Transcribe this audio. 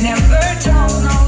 Never don't know